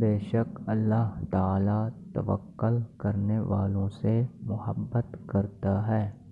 بے شک اللہ تعالیٰ توکل کرنے والوں سے محبت کرتا ہے۔